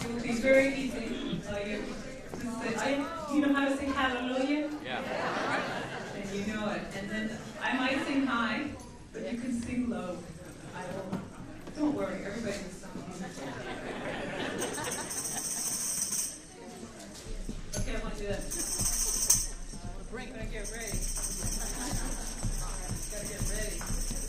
It would be very easy. Like, I, you know how to say hallelujah? Yeah. And you know it. And then I might sing high, but you can sing low. I don't. Don't worry, everybody knows something. okay, I want to do this. Break. Gotta get ready. Gotta get ready.